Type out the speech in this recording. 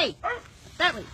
Hey, that way.